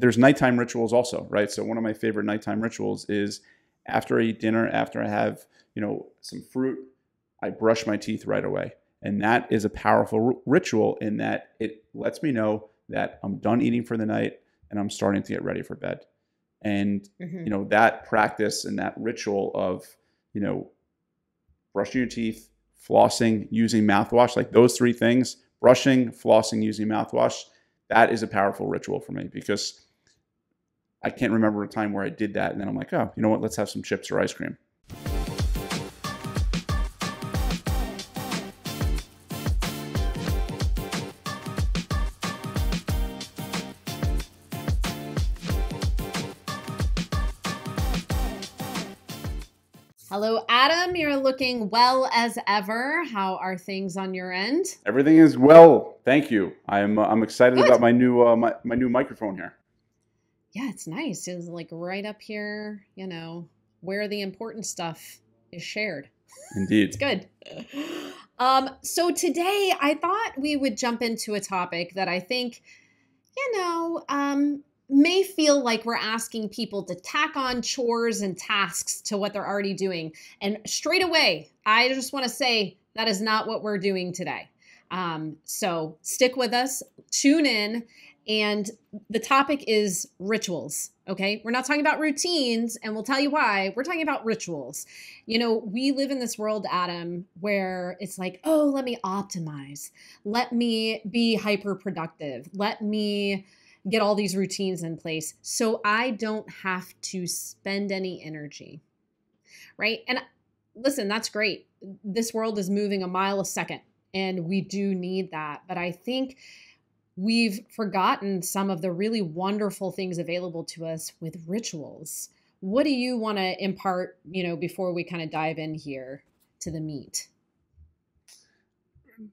there's nighttime rituals also, right? So one of my favorite nighttime rituals is after I eat dinner, after I have you know some fruit, I brush my teeth right away, and that is a powerful r- ritual in that it lets me know that I'm done eating for the night and I'm starting to get ready for bed. And Mhm. you know that practice and that ritual of you know brushing your teeth, flossing, using mouthwash, like those three things, brushing, flossing, using mouthwash, that is a powerful ritual for me because I can't remember a time where I did that and then I'm like, oh, you know what, let's have some chips or ice cream. Hello, Adam. You're looking well as ever. How are things on your end? Everything is well, thank you. I'm uh, I'm excited Good. about my new uh, my, my new microphone here. Yeah, it's nice. It's like right up here, you know, where the important stuff is shared. Indeed. It's good. Um, so today I thought we would jump into a topic that I think, you know, um, may feel like we're asking people to tack on chores and tasks to what they're already doing. And straight away, I just want to say that is not what we're doing today. Um, so stick with us, tune in, and the topic is rituals. Okay, we're not talking about routines, and we'll tell you why. We're talking about rituals. You know, we live in this world, Adam, where it's like, oh, let me optimize, let me be hyper productive, let me get all these routines in place so I don't have to spend any energy. Right. And listen, that's great. This world is moving a mile a second, and we do need that. But I think we've forgotten some of the really wonderful things available to us with rituals. What do you want to impart, you know, before we kind of dive in here to the meat?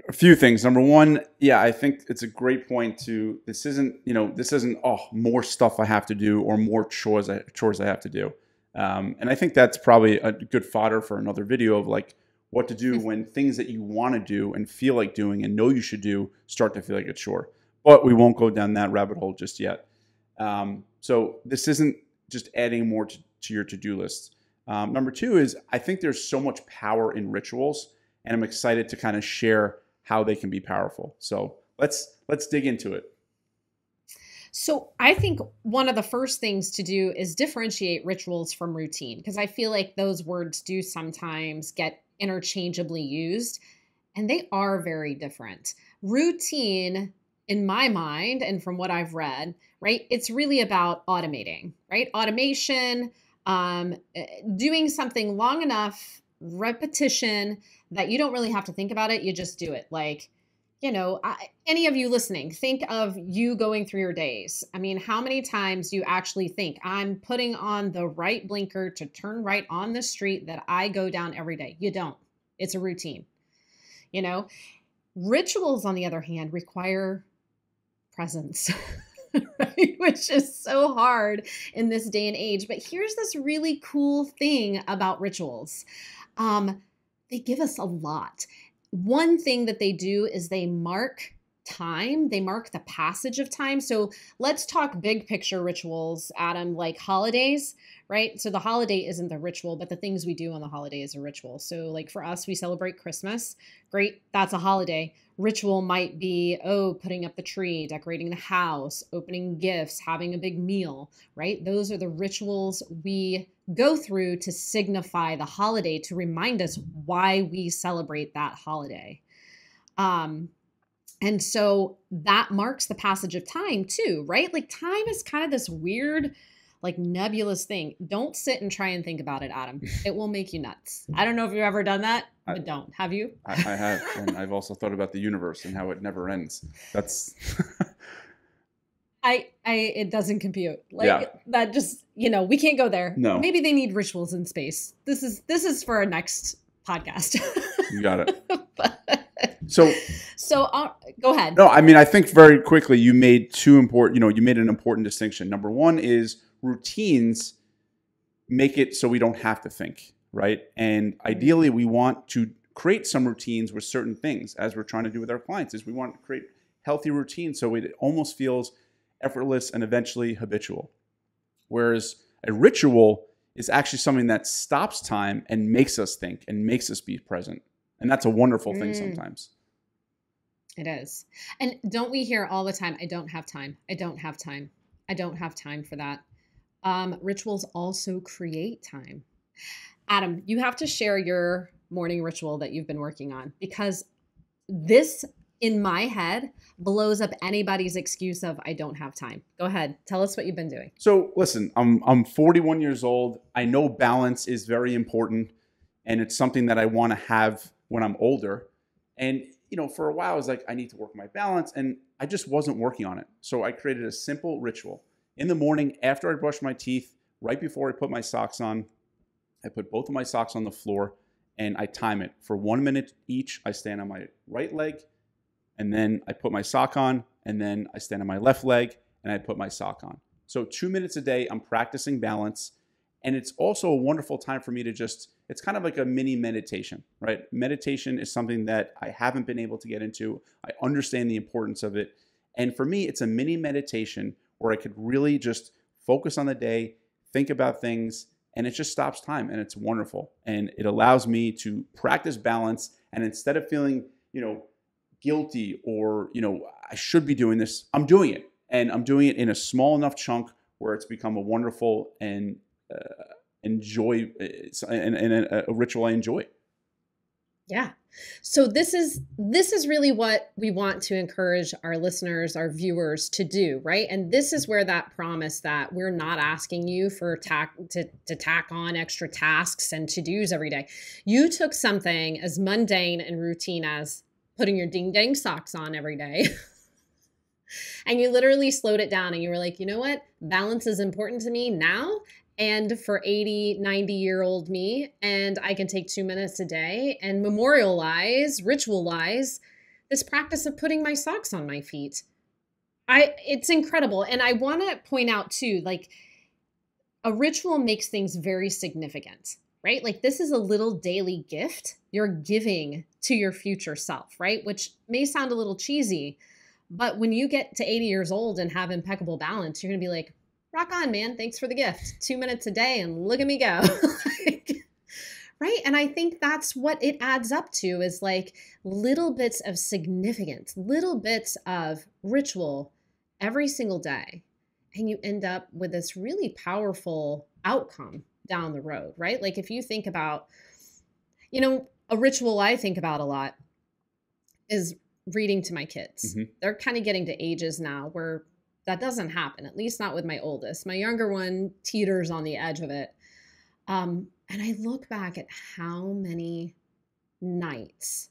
a few things. Number one, yeah, I think it's a great point to this isn't, you know, this isn't oh, more stuff I have to do or more chores I, chores I have to do. Um, and I think that's probably a good fodder for another video of like what to do when things that you want to do and feel like doing and know you should do start to feel like a chore. But we won't go down that rabbit hole just yet. Um, so this isn't just adding more to, to your to-do list. Um, number two is I think there's so much power in rituals and I'm excited to kind of share how they can be powerful. So let's let's dig into it. So, I think one of the first things to do is differentiate rituals from routine because I feel like those words do sometimes get interchangeably used and they are very different. Routine in my mind and from what I've read, right? It's really about automating, right? Automation, um, eh, doing something long enough, repetition that you don't really have to think about it. You just do it. Like, you know, I, any of you listening, think of you going through your days. I mean, how many times you actually think, I'm putting on the right blinker to turn right on the street that I go down every day? You don't. It's a routine. You know, rituals, on the other hand, require presence. right? Which is so hard in this day and age. But here's this really cool thing about rituals um, they give us a lot. One thing that they do is they mark time, they mark the passage of time. So let's talk big picture rituals, Adam, like holidays, right? So the holiday isn't the ritual, but the things we do on the holiday is a ritual. So, like for us, we celebrate Christmas. Great, that's a holiday. Ritual might be, oh, putting up the tree, decorating the house, opening gifts, having a big meal, right? Those are the rituals we go through to signify the holiday to remind us why we celebrate that holiday. Um, and so that marks the passage of time too, right? Like time is kind of this weird, like nebulous thing. Don't sit and try and think about it, Adam. It will make you nuts. I don't know if you've ever done that, I- but don't. Have you? I, I have, and I've also thought about the universe and how it never ends. That's I, I, it doesn't compute. Like Yeah. that just, you know, we can't go there. No. Maybe they need rituals in space. This is, this is for our next podcast. you got it. But- So so uh, go ahead. no, I mean I think very quickly you made two important. You know, you made an important distinction. Number one is routines make it so we don't have to think, right? And ideally, we want to create some routines with certain things, as we're trying to do with our clients. Is we want to create healthy routines so it almost feels effortless, and eventually habitual. Whereas a ritual is actually something that stops time and makes us think and makes us be present. And that's a wonderful thing Mm. sometimes. It is. And don't we hear all the time, I don't have time. I don't have time. I don't have time for that. Um, rituals also create time. Adam, you have to share your morning ritual that you've been working on because this in my head blows up anybody's excuse of I don't have time. Go ahead. Tell us what you've been doing. So listen, I'm I'm 41 years old. I know balance is very important and it's something that I want to have when I'm older. And you know, for a while I was like I need to work my balance and I just wasn't working on it. So I created a simple ritual. In the morning after I brush my teeth, right before I put my socks on, I put both of my socks on the floor and I time it. For 1 minute each, I stand on my right leg and then I put my sock on, and then I stand on my left leg and I put my sock on. So, two minutes a day, I'm practicing balance. And it's also a wonderful time for me to just, it's kind of like a mini meditation, right? Meditation is something that I haven't been able to get into. I understand the importance of it. And for me, it's a mini meditation where I could really just focus on the day, think about things, and it just stops time. And it's wonderful. And it allows me to practice balance. And instead of feeling, you know, guilty or you know i should be doing this i'm doing it and i'm doing it in a small enough chunk where it's become a wonderful and uh, enjoy and, and a, a ritual i enjoy Yeah. So this is this is really what we want to encourage our listeners, our viewers to do, right? And this is where that promise that we're not asking you for tack to, to tack on extra tasks and to-dos every day. You took something as mundane and routine as putting your ding dang socks on every day. and you literally slowed it down and you were like, you know what? Balance is important to me now and for 80, 90 year old me. And I can take two minutes a day and memorialize, ritualize this practice of putting my socks on my feet. I it's incredible. And I want to point out too, like a ritual makes things very significant, right? Like this is a little daily gift you're giving to your future self, right? Which may sound a little cheesy, but when you get to 80 years old and have impeccable balance, you're gonna be like, rock on, man. Thanks for the gift. Two minutes a day and look at me go. like, right. And I think that's what it adds up to is like little bits of significance, little bits of ritual every single day. And you end up with this really powerful outcome down the road, right? Like if you think about, you know, a ritual I think about a lot is reading to my kids. Mhm. They're kind of getting to ages now where that doesn't happen, at least not with my oldest. My younger one teeters on the edge of it. Um, and I look back at how many nights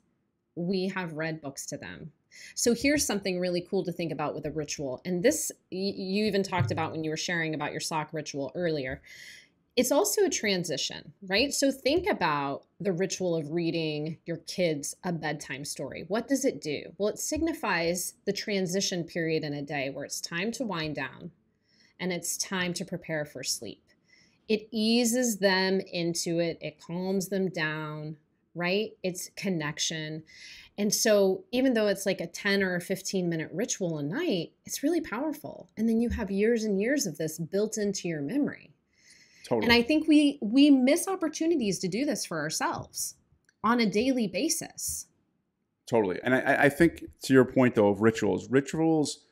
we have read books to them. So here's something really cool to think about with a ritual. And this you even talked about when you were sharing about your sock ritual earlier. It's also a transition, right? So think about the ritual of reading your kids a bedtime story. What does it do? Well, it signifies the transition period in a day where it's time to wind down and it's time to prepare for sleep. It eases them into it, it calms them down, right? It's connection. And so, even though it's like a 10 or a 15 minute ritual a night, it's really powerful. And then you have years and years of this built into your memory. Totally And I think we we miss opportunities to do this for ourselves on a daily basis. Totally. And I- I, think to your point though of rituals, rituals,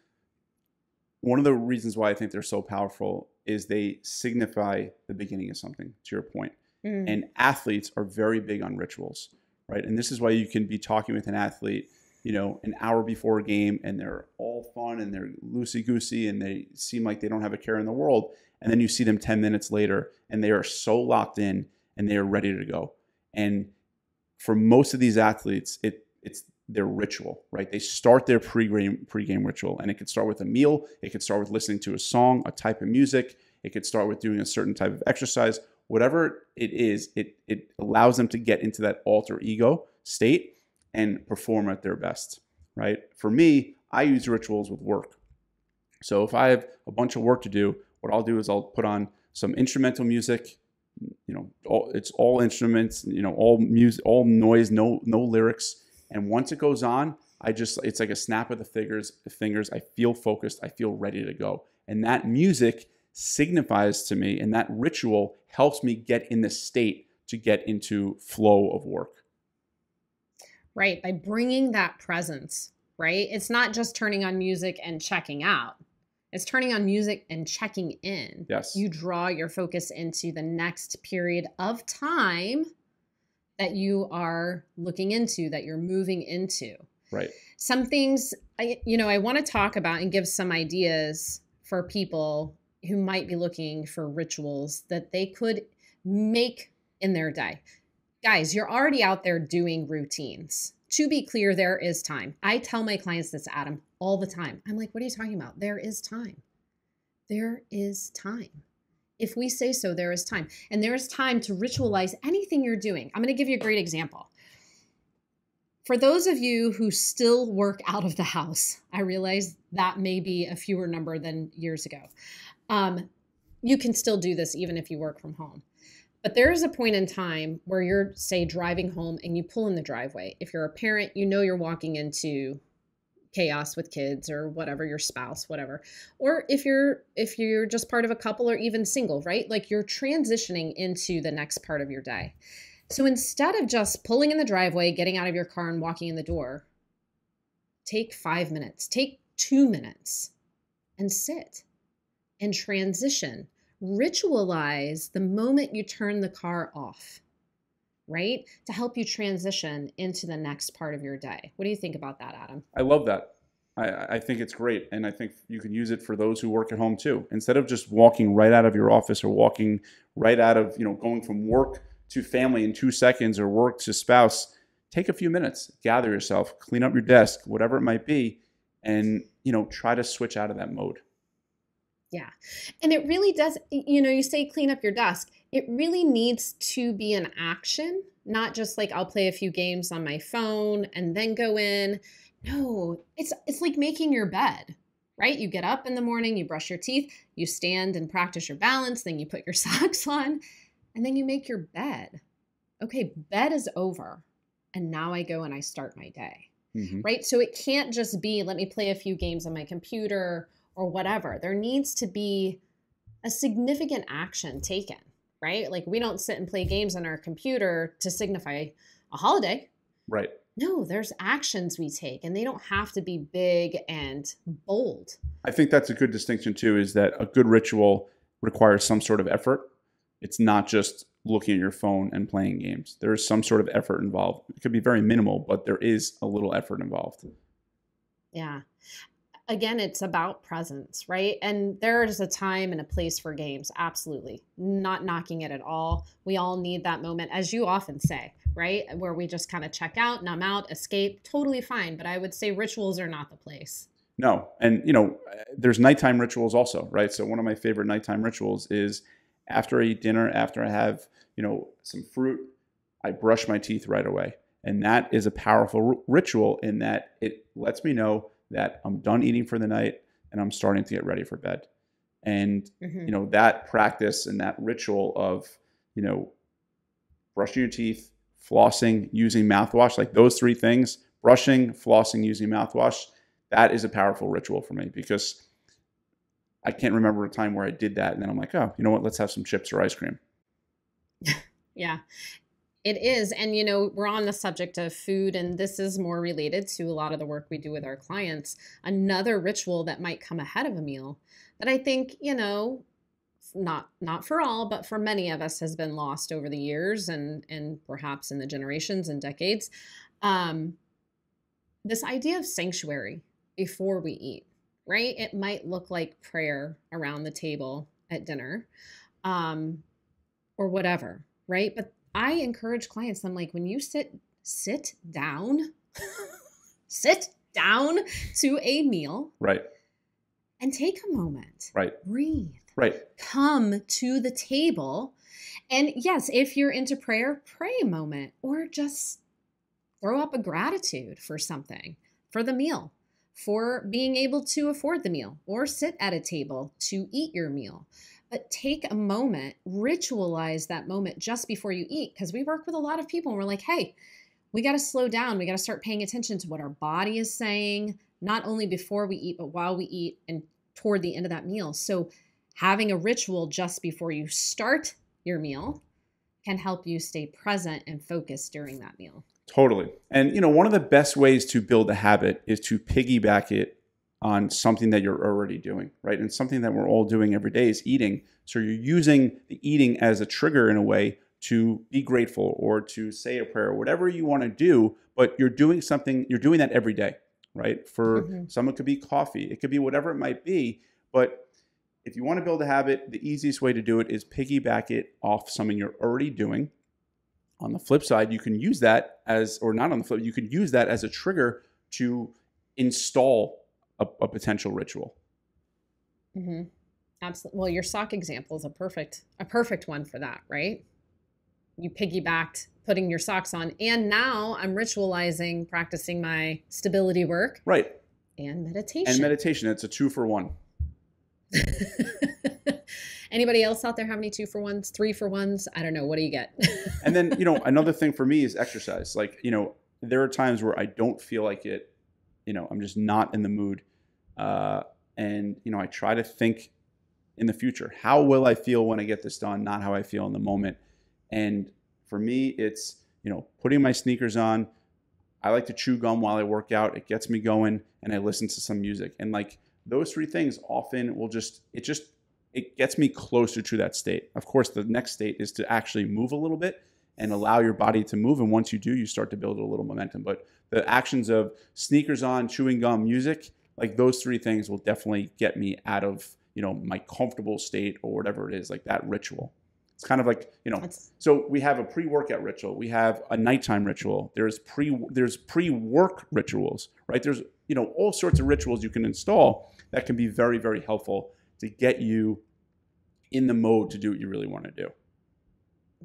one of the reasons why I think they're so powerful is they signify the beginning of something, to your point. Mm. And athletes are very big on rituals, right? And this is why you can be talking with an athlete, you know, an hour before a game and they're all fun and they're loosey goosey and they seem like they don't have a care in the world. And then you see them 10 minutes later and they are so locked in and they are ready to go. And for most of these athletes, it it's their ritual, right? They start their pre-game pre-game ritual, and it could start with a meal. It could start with listening to a song, a type of music. It could start with doing a certain type of exercise. Whatever it is, it it allows them to get into that alter ego state and perform at their best, right? For me, I use rituals with work. So if I have a bunch of work to do, what I'll do is I'll put on some instrumental music. You know, all, it's all instruments. You know, all music, all noise, no no lyrics. And once it goes on, I just it's like a snap of the fingers. Fingers. I feel focused. I feel ready to go. And that music signifies to me, and that ritual helps me get in the state to get into flow of work. Right. By bringing that presence, right? It's not just turning on music and checking out. It's turning on music and checking in. Yes. You draw your focus into the next period of time that you are looking into, that you're moving into. Right. Some things, I, you know, I want to talk about and give some ideas for people who might be looking for rituals that they could make in their day. Guys, you're already out there doing routines. To be clear, there is time. I tell my clients this, Adam, all the time. I'm like, what are you talking about? There is time. There is time. If we say so, there is time. And there is time to ritualize anything you're doing. I'm going to give you a great example. For those of you who still work out of the house, I realize that may be a fewer number than years ago. Um, you can still do this even if you work from home. But there is a point in time where you're, say, driving home and you pull in the driveway. If you're a parent, you know you're walking into chaos with kids or whatever your spouse whatever. Or if you're if you're just part of a couple or even single right? Like you're transitioning into the next part of your day. So instead of just pulling in the driveway getting out of your car and walking in the door take 5 minutes take 2 minutes and sit and transition ritualize the moment you turn the car off, right? To help you transition into the next part of your day. What do you think about that, Adam? I love that. I, I think it's great. And I think you can use it for those who work at home too. Instead of just walking right out of your office or walking right out of, you know, going from work to family in two seconds or work to spouse, take a few minutes, gather yourself, clean up your desk, whatever it might be, and, you know, try to switch out of that mode. Yeah. And it really does, you know, you say clean up your desk. It really needs to be an action, not just like I'll play a few games on my phone and then go in. No, it's it's like making your bed, right? You get up in the morning, you brush your teeth, you stand and practice your balance, then you put your socks on, and then you make your bed. Okay, bed is over. And now I go and I start my day. Mm-hmm. Right? So it can't just be let me play a few games on my computer or whatever. There needs to be a significant action taken, right? Like we don't sit and play games on our computer to signify a holiday. Right. No, there's actions we take and they don't have to be big and bold. I think that's a good distinction too is that a good ritual requires some sort of effort. It's not just looking at your phone and playing games. There is some sort of effort involved. It could be very minimal, but there is a little effort involved. Yeah again, it's about presence, right? And there is a time and a place for games, absolutely. Not knocking it at all. We all need that moment, as you often say, right? Where we just kind of check out, numb out, escape, totally fine. But I would say rituals are not the place. No. And, you know, uh, there's nighttime rituals also, right? So one of my favorite nighttime rituals is after I eat dinner, after I have, you know, some fruit, I brush my teeth right away. And that is a powerful r- ritual in that it lets me know that I'm done eating for the night and I'm starting to get ready for bed. And mm-hmm. you know that practice and that ritual of you know brushing your teeth, flossing, using mouthwash, like those three things, brushing, flossing, using mouthwash, that is a powerful ritual for me because I can't remember a time where I did that and then I'm like, oh, you know what, let's have some chips or ice cream. yeah. It is. And, you know, we're on the subject of food, and this is more related to a lot of the work we do with our clients. Another ritual that might come ahead of a meal that I think, you know, not not for all but for many of us has been lost over the years and and perhaps in the generations and decades um this idea of sanctuary before we eat right it might look like prayer around the table at dinner um or whatever right but I encourage clients, I'm like, when you sit, sit down, sit down to a meal. Right. And take a moment. Right. Breathe. Right. Come to the table. And yes, if you're into prayer, pray a moment or just throw up a gratitude for something, for the meal, for being able to afford the meal, or sit at a table to eat your meal but take a moment, ritualize that moment just before you eat. Because we work with a lot of people and we're like, hey, we got to slow down. We got to start paying attention to what our body is saying, not only before we eat, but while we eat and toward the end of that meal. So, having a ritual just before you start your meal can help you stay present and focused during that meal. Totally. And you know, one of the best ways to build a habit is to piggyback it on something that you're already doing, right? And something that we're all doing every day is eating. So you're using the eating as a trigger in a way to be grateful or to say a prayer, whatever you want to do, but you're doing something, you're doing that every day, right? For mm-hmm. some, it could be coffee, it could be whatever it might be. But if you want to build a habit, the easiest way to do it is piggyback it off something you're already doing. On the flip side, you can use that as, or not on the flip, you can use that as a trigger to install a, a potential ritual. Mm-hmm. Absolutely. Well, your sock example is a perfect a perfect one for that, right? You piggybacked putting your socks on, and now I'm ritualizing practicing my stability work, right? And meditation. And meditation. It's a two for one. Anybody else out there have any two for ones, three for ones? I don't know. What do you get? and then you know another thing for me is exercise. Like you know there are times where I don't feel like it you know i'm just not in the mood uh, and you know i try to think in the future how will i feel when i get this done not how i feel in the moment. And for me it's you know putting my sneakers on. I like to chew gum while i work out. It gets me going and i listen to some music. And like those three things often will just it just it gets me closer to that state. Of course the next state is to actually move a little bit and allow your body to move. And once you do, you start to build a little momentum. But the actions of sneakers on, chewing gum, music, like those three things will definitely get me out of, you know, my comfortable state or whatever it is, like that ritual. It's kind of like, you know, That's... so we have a pre-workout ritual, we have a nighttime ritual, there's pre there's pre-work rituals, right? There's, you know, all sorts of rituals you can install that can be very, very helpful to get you in the mode to do what you really want to do.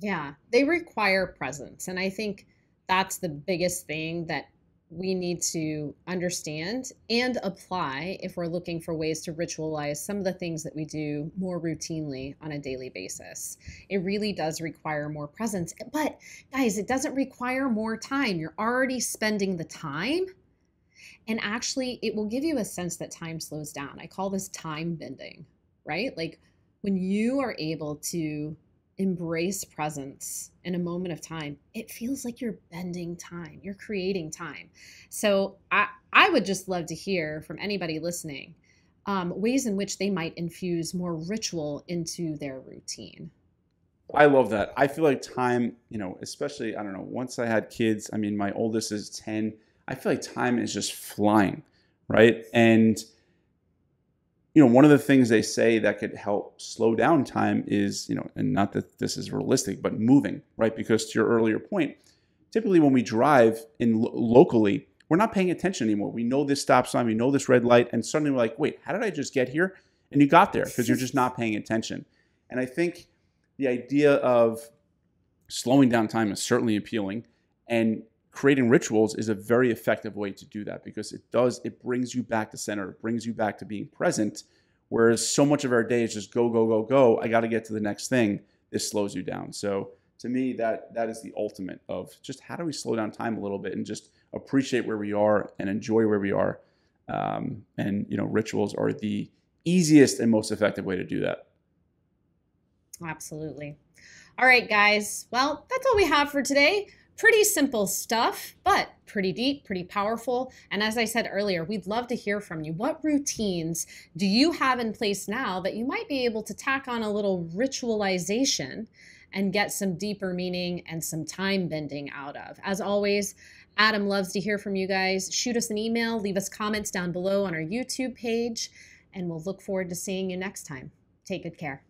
Yeah, they require presence. And I think that's the biggest thing that we need to understand and apply if we're looking for ways to ritualize some of the things that we do more routinely on a daily basis. It really does require more presence. But guys, it doesn't require more time. You're already spending the time. And actually, it will give you a sense that time slows down. I call this time bending, right? Like when you are able to embrace presence in a moment of time, it feels like you're bending time, you're creating time. So I, I would just love to hear from anybody listening um, ways in which they might infuse more ritual into their routine. I love that. I feel like time, you know, especially, I don't know, once I had kids, I mean, my oldest is 10. I feel like time is just flying, right? And you know, one of the things they say that could help slow down time is, you know, and not that this is realistic, but moving, right? Because to your earlier point, typically when we drive in lo- locally, we're not paying attention anymore. We know this stop sign, we know this red light, and suddenly we're like, wait, how did I just get here? And you got there because you're just not paying attention. And I think the idea of slowing down time is certainly appealing. And creating rituals is a very effective way to do that because it does it brings you back to center it brings you back to being present whereas so much of our day is just go go go go i got to get to the next thing this slows you down. So to me that that is the ultimate of just how do we slow down time a little bit and just appreciate where we are and enjoy where we are um, and you know rituals are the easiest and most effective way to do that. Absolutely. All right guys. Well that's all we have for today Pretty simple stuff, but pretty deep, pretty powerful. And as I said earlier, we'd love to hear from you. What routines do you have in place now that you might be able to tack on a little ritualization and get some deeper meaning and some time bending out of? As always, Adam loves to hear from you guys. Shoot us an email, leave us comments down below on our YouTube page, and we'll look forward to seeing you next time. Take good care.